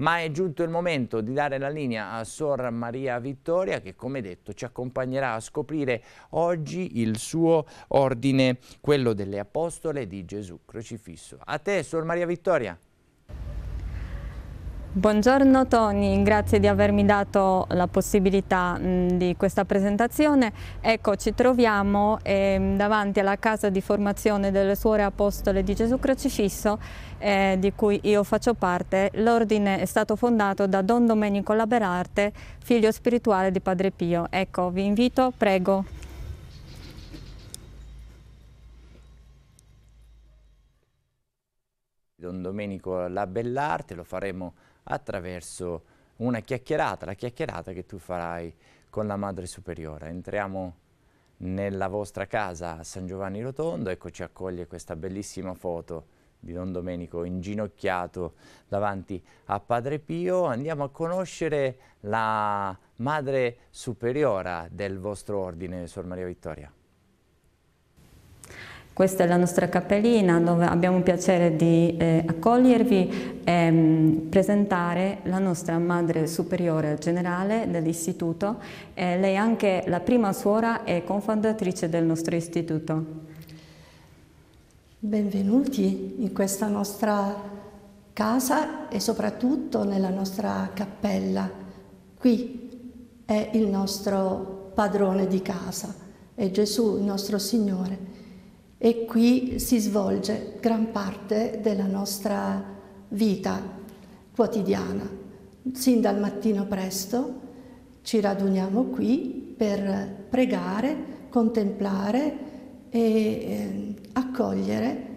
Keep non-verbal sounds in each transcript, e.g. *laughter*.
ma è giunto il momento di dare la linea a Sor Maria Vittoria che come detto ci accompagnerà a scoprire oggi il suo ordine, quello delle Apostole di Gesù crocifisso. A te Sor Maria Vittoria. Buongiorno Tony, grazie di avermi dato la possibilità di questa presentazione. Ecco, ci troviamo eh, davanti alla casa di formazione delle Suore Apostole di Gesù Crocifisso, eh, di cui io faccio parte. L'ordine è stato fondato da Don Domenico Laberarte, figlio spirituale di Padre Pio. Ecco, vi invito, prego. Don Domenico Labellarte, lo faremo attraverso una chiacchierata, la chiacchierata che tu farai con la Madre Superiore. Entriamo nella vostra casa a San Giovanni Rotondo, ecco ci accoglie questa bellissima foto di Don Domenico inginocchiato davanti a Padre Pio. Andiamo a conoscere la Madre Superiora del vostro ordine, Sor Maria Vittoria. Questa è la nostra cappellina dove abbiamo il piacere di eh, accogliervi e mm, presentare la nostra Madre Superiore Generale dell'Istituto. Eh, lei è anche la prima suora e cofondatrice del nostro istituto. Benvenuti in questa nostra casa e soprattutto nella nostra cappella. Qui è il nostro padrone di casa, è Gesù, il nostro Signore e qui si svolge gran parte della nostra vita quotidiana. Sin dal mattino presto ci raduniamo qui per pregare, contemplare e eh, accogliere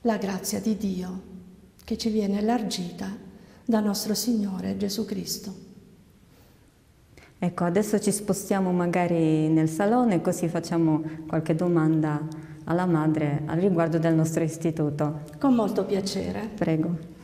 la grazia di Dio che ci viene elargita da nostro Signore Gesù Cristo. Ecco, adesso ci spostiamo magari nel salone così facciamo qualche domanda alla madre al riguardo del nostro istituto. Con molto piacere. Prego.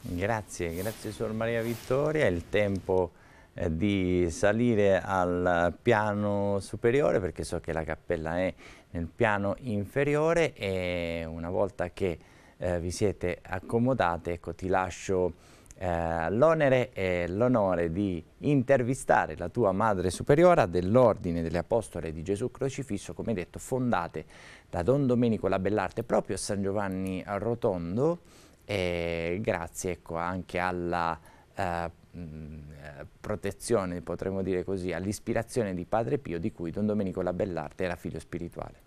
Grazie, grazie Sor Maria Vittoria. È il tempo eh, di salire al piano superiore perché so che la cappella è nel piano inferiore e una volta che eh, vi siete accomodate, ecco, ti lascio eh, l'onere e l'onore di intervistare la tua madre superiora dell'Ordine delle Apostole di Gesù Crocifisso, come detto, fondate da Don Domenico Labellarte proprio a San Giovanni Rotondo, e grazie ecco, anche alla eh, protezione, potremmo dire così, all'ispirazione di Padre Pio, di cui Don Domenico Labellarte era figlio spirituale.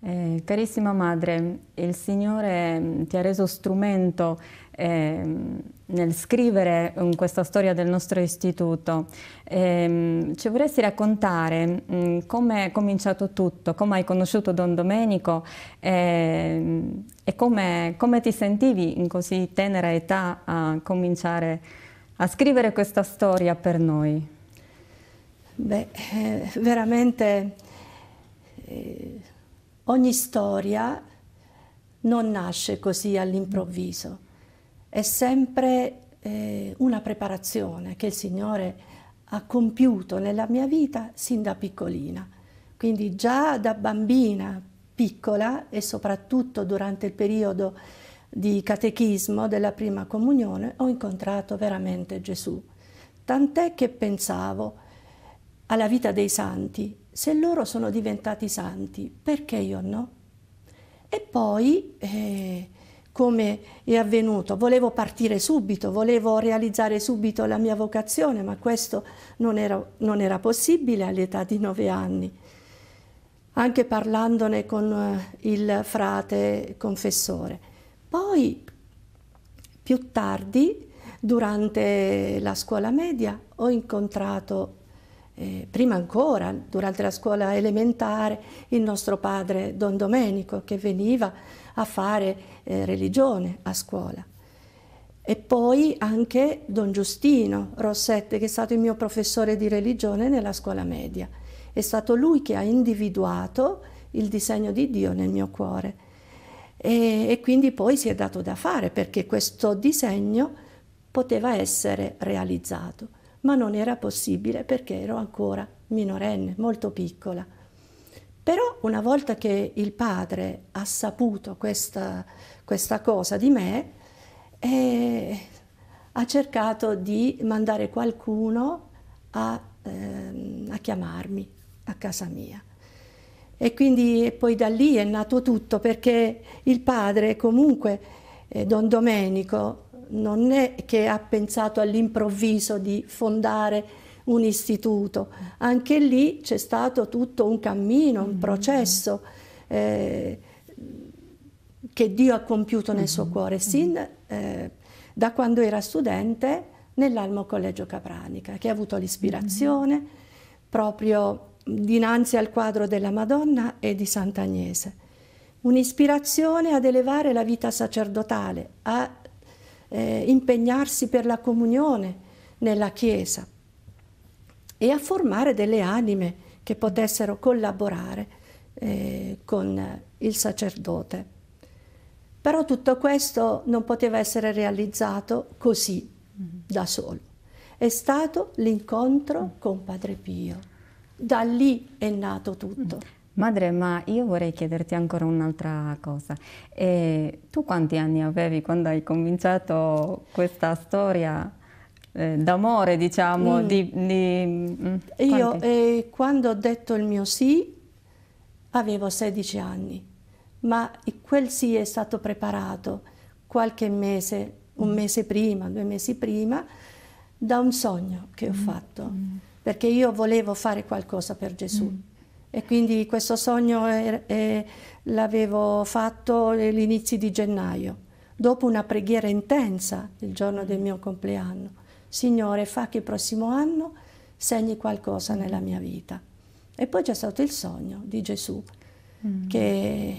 Eh, carissima madre, il Signore mm, ti ha reso strumento eh, nel scrivere questa storia del nostro istituto. Eh, ci vorresti raccontare mm, come è cominciato tutto, come hai conosciuto Don Domenico ehm, e come, come ti sentivi in così tenera età a cominciare a scrivere questa storia per noi? Beh, eh, veramente eh, Ogni storia non nasce così all'improvviso, è sempre eh, una preparazione che il Signore ha compiuto nella mia vita sin da piccolina. Quindi già da bambina piccola e soprattutto durante il periodo di catechismo della prima comunione ho incontrato veramente Gesù. Tant'è che pensavo alla vita dei santi se loro sono diventati santi, perché io no? E poi, eh, come è avvenuto, volevo partire subito, volevo realizzare subito la mia vocazione, ma questo non era, non era possibile all'età di nove anni. Anche parlandone con eh, il frate confessore. Poi, più tardi, durante la scuola media, ho incontrato eh, prima ancora, durante la scuola elementare, il nostro padre Don Domenico che veniva a fare eh, religione a scuola. E poi anche Don Giustino Rossette, che è stato il mio professore di religione nella scuola media. È stato lui che ha individuato il disegno di Dio nel mio cuore. E, e quindi poi si è dato da fare perché questo disegno poteva essere realizzato ma non era possibile perché ero ancora minorenne, molto piccola. Però una volta che il padre ha saputo questa, questa cosa di me, eh, ha cercato di mandare qualcuno a, eh, a chiamarmi a casa mia. E quindi poi da lì è nato tutto perché il padre comunque, eh, Don Domenico, non è che ha pensato all'improvviso di fondare un istituto, anche lì c'è stato tutto un cammino, un mm-hmm. processo eh, che Dio ha compiuto nel suo mm-hmm. cuore, sin eh, da quando era studente nell'Almo Collegio Capranica, che ha avuto l'ispirazione mm-hmm. proprio dinanzi al quadro della Madonna e di Sant'Agnese. Un'ispirazione ad elevare la vita sacerdotale, a eh, impegnarsi per la comunione nella Chiesa e a formare delle anime che potessero collaborare eh, con il sacerdote. Però tutto questo non poteva essere realizzato così, da solo. È stato l'incontro con Padre Pio. Da lì è nato tutto. Madre, ma io vorrei chiederti ancora un'altra cosa. E tu quanti anni avevi quando hai cominciato questa storia eh, d'amore, diciamo? Mm. Di, di, mm, io eh, quando ho detto il mio sì avevo 16 anni, ma quel sì è stato preparato qualche mese, un mm. mese prima, due mesi prima, da un sogno che ho mm. fatto, mm. perché io volevo fare qualcosa per Gesù. Mm. E quindi questo sogno l'avevo fatto agli inizi di gennaio, dopo una preghiera intensa il giorno del mio compleanno. Signore, fa che il prossimo anno segni qualcosa nella mia vita. E poi c'è stato il sogno di Gesù, mm. che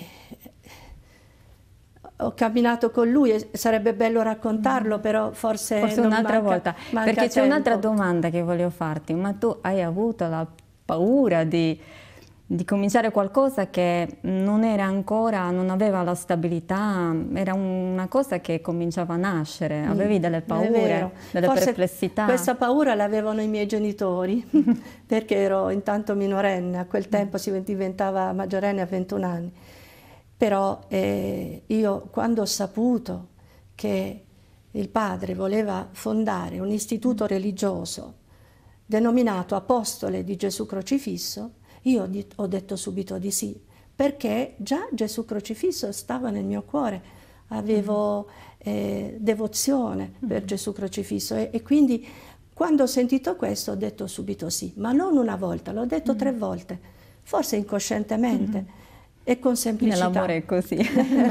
ho camminato con lui, sarebbe bello raccontarlo, mm. però forse... Forse un'altra volta, manca perché c'è un'altra domanda che voglio farti, ma tu hai avuto la paura di di cominciare qualcosa che non era ancora, non aveva la stabilità, era una cosa che cominciava a nascere, mm, avevi delle paure, delle Forse perplessità. Questa paura l'avevano i miei genitori, *laughs* perché ero intanto minorenne, a quel tempo si diventava maggiorenne a 21 anni. Però eh, io quando ho saputo che il padre voleva fondare un istituto religioso denominato Apostole di Gesù Crocifisso, io ho detto subito di sì, perché già Gesù crocifisso stava nel mio cuore, avevo eh, devozione per mm. Gesù crocifisso e, e, quindi quando ho sentito questo ho detto subito sì, ma non una volta, l'ho detto mm. tre volte, forse incoscientemente. Mm. E con semplicità. Nell'amore è così.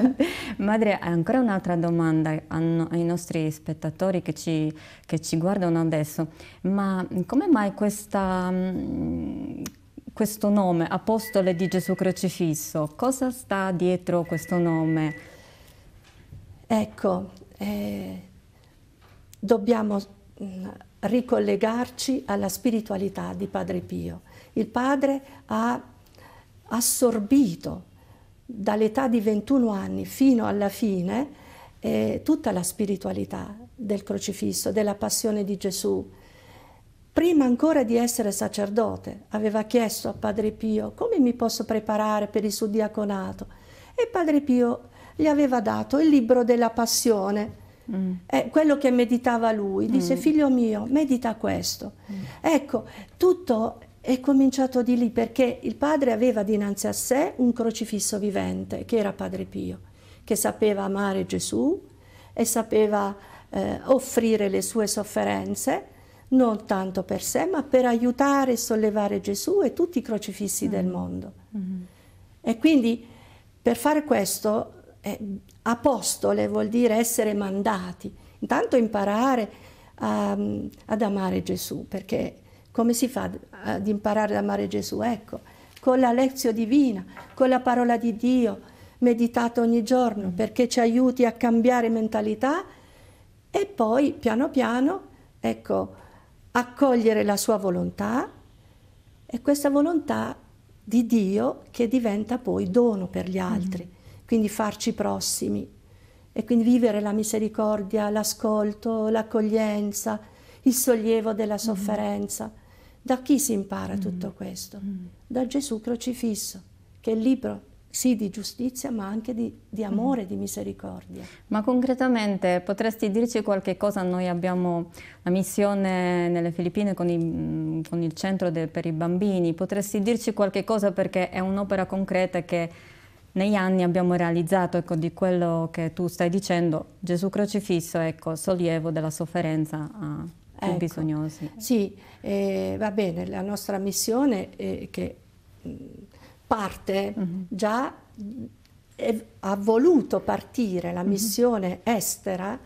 *laughs* Madre, ancora un'altra domanda ai nostri spettatori che ci, che ci guardano adesso. Ma come mai questa, mm, questo nome, Apostole di Gesù Crocifisso? Cosa sta dietro questo nome? Ecco, eh, dobbiamo mm, ricollegarci alla spiritualità di Padre Pio. Il Padre ha assorbito dall'età di 21 anni fino alla fine eh, tutta la spiritualità del crocifisso, della passione di Gesù, prima ancora di essere sacerdote, aveva chiesto a Padre Pio come mi posso preparare per il suo diaconato e Padre Pio gli aveva dato il libro della passione, mm. eh, quello che meditava lui, disse mm. figlio mio, medita questo. Mm. Ecco, tutto è cominciato di lì perché il padre aveva dinanzi a sé un crocifisso vivente che era Padre Pio, che sapeva amare Gesù e sapeva eh, offrire le sue sofferenze non tanto per sé, ma per aiutare e sollevare Gesù e tutti i crocifissi mm. del mondo. Mm. E quindi per fare questo, eh, apostole vuol dire essere mandati, intanto imparare a, ad amare Gesù, perché come si fa ad imparare ad amare Gesù? Ecco, con la lezione divina, con la parola di Dio, meditata ogni giorno, mm. perché ci aiuti a cambiare mentalità e poi piano piano, ecco, accogliere la sua volontà e questa volontà di Dio che diventa poi dono per gli altri, mm. quindi farci prossimi e quindi vivere la misericordia, l'ascolto, l'accoglienza, il sollievo della mm. sofferenza. Da chi si impara mm. tutto questo? Mm. Da Gesù crocifisso, che è il libro sì di giustizia ma anche di, di mm. amore, mm. di misericordia. Ma concretamente potresti dirci qualche cosa? Noi abbiamo la missione nelle Filippine con, i, con il centro de, per i bambini, potresti dirci qualche cosa perché è un'opera concreta che negli anni abbiamo realizzato ecco, di quello che tu stai dicendo, Gesù crocifisso, ecco, sollievo della sofferenza a più ecco. bisognosi. Sì, eh, va bene, la nostra missione è che parte -huh. già, è, ha voluto partire la missione uh -huh. estera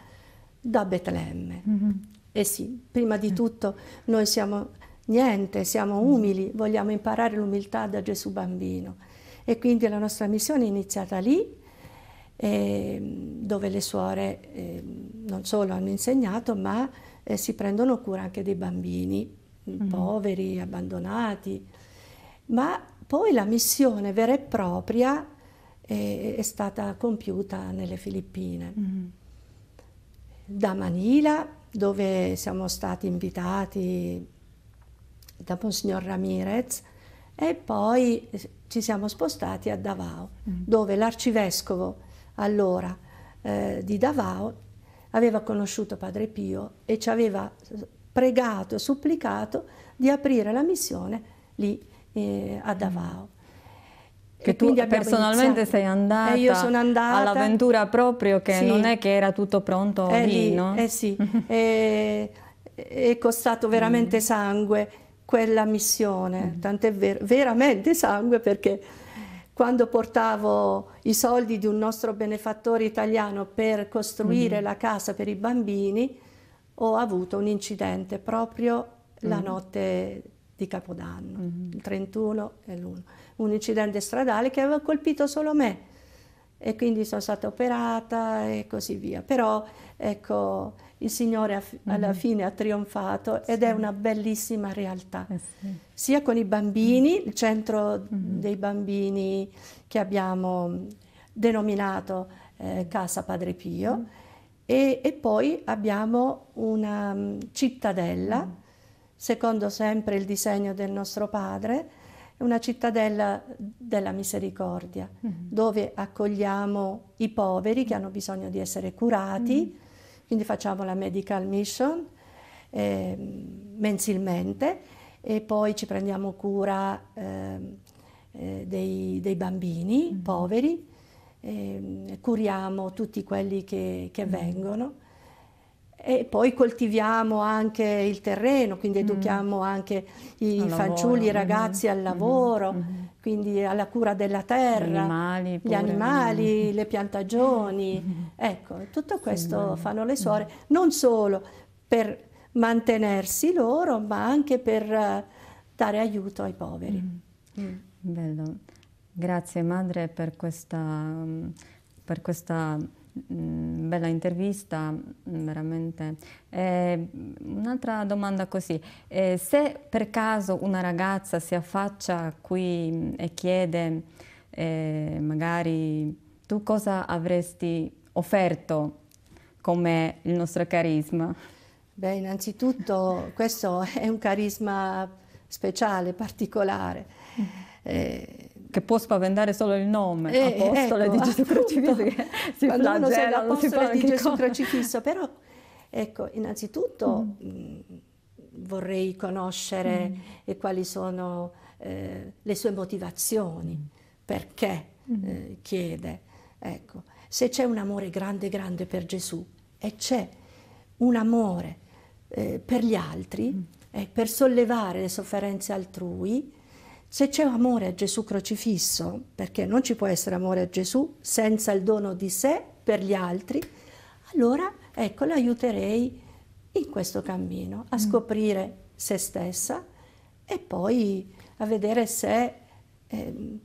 da Betlemme. -huh. E sì, prima di tutto noi siamo niente, siamo umili, vogliamo imparare l'umiltà da Gesù bambino. E quindi la nostra missione è iniziata lì, eh, dove le suore eh, non solo hanno insegnato, ma eh, si prendono cura anche dei bambini mm -hmm. poveri, abbandonati. Ma poi la missione vera e propria è, è stata compiuta nelle Filippine. Mm. Da Manila, dove siamo stati invitati da Monsignor Ramirez, e poi ci siamo spostati a Davao, mm. dove l'arcivescovo allora eh, di Davao aveva conosciuto Padre Pio e ci aveva pregato supplicato di aprire la missione lì eh, a Davao. Che tu personalmente sei andata, andata all'avventura proprio che sì. non è che era tutto pronto è lì, lì no? Eh sì, è, *laughs* è costato veramente mm. sangue quella missione, mm. tant'è vero, veramente sangue perché quando portavo i soldi di un nostro benefattore italiano per costruire mm. la casa per i bambini, ho avuto un incidente proprio mm. la notte di Capodanno, mm. il 31 e l'1. Un incidente stradale che aveva colpito solo me e quindi sono stata operata e così via. Però ecco, il Signore alla mm-hmm. fine ha trionfato ed sì. è una bellissima realtà, eh sì. sia con i bambini, il centro mm-hmm. dei bambini che abbiamo denominato eh, Casa Padre Pio mm-hmm. e, e, poi abbiamo una um, cittadella, mm. Secondo sempre il disegno del nostro padre, una cittadella della misericordia, mm. dove accogliamo i poveri che hanno bisogno di essere curati mm quindi facciamo la medical mission eh, mensilmente e poi ci prendiamo cura eh, eh, dei, dei, bambini mm. poveri, ehm, curiamo tutti quelli che, che mm. vengono e poi coltiviamo anche il terreno, quindi mm. educhiamo mm. anche i al fanciulli, i ragazzi mm. al lavoro, mm. quindi alla cura della terra, gli animali, gli animali le piantagioni. Ecco, tutto questo fanno le suore, non solo per mantenersi loro, ma anche per uh, dare aiuto ai poveri. Bello. Grazie madre per questa, per questa Mm, bella intervista, mm, veramente. Eh, un'altra domanda così, eh, se per caso una ragazza si affaccia qui mm, e chiede eh, magari tu cosa avresti offerto come il nostro carisma? Beh, innanzitutto questo è un carisma speciale, particolare. Eh, che può spaventare solo il nome, eh, apostole ecco, di Gesù crocifisso, si Quando uno sei l'apostole di Gesù crocifisso, però ecco, innanzitutto mm. mh, vorrei conoscere mm. e quali sono eh, le sue motivazioni, mm. perché mm. eh, chiede. Ecco, se c'è un amore grande grande per Gesù e c'è un amore eh, per gli altri, mm. eh, per sollevare le sofferenze altrui, se c'è amore a Gesù crocifisso, perché non ci può essere amore a Gesù senza il dono di sé per gli altri, allora ecco l'aiuterei in questo cammino, a mm. scoprire se stessa e poi a vedere se eh,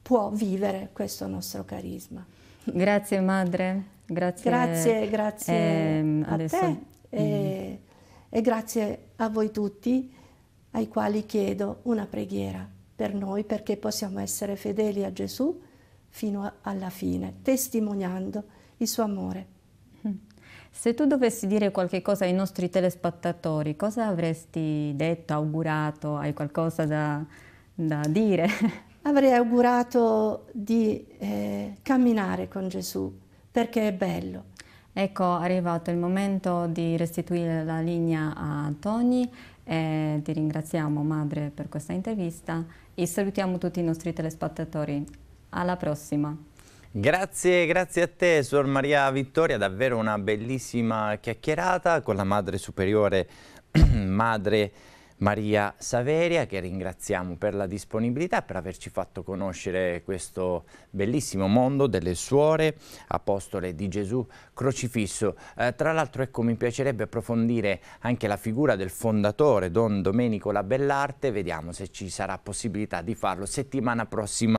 può vivere questo nostro carisma. Grazie madre, grazie. Grazie, grazie eh, a adesso... te e, mm. e grazie a voi tutti ai quali chiedo una preghiera per noi perché possiamo essere fedeli a Gesù fino alla fine, testimoniando il suo amore. Se tu dovessi dire qualche cosa ai nostri telespettatori, cosa avresti detto, augurato? Hai qualcosa da, da dire? *laughs* avrei augurato di eh, camminare con Gesù perché è bello. Ecco, è arrivato il momento di restituire la linea a Tony. Eh, ti ringraziamo, madre, per questa intervista e salutiamo tutti i nostri telespettatori. Alla prossima. Grazie, grazie a te, Suor Maria Vittoria, davvero una bellissima chiacchierata con la Madre Superiore, *clears throat* Madre Maria Saveria che ringraziamo per la disponibilità per averci fatto conoscere questo bellissimo mondo delle suore apostole di Gesù crocifisso. Eh, tra l'altro ecco mi piacerebbe approfondire anche la figura del fondatore Don Domenico Labellarte, vediamo se ci sarà possibilità di farlo settimana prossima.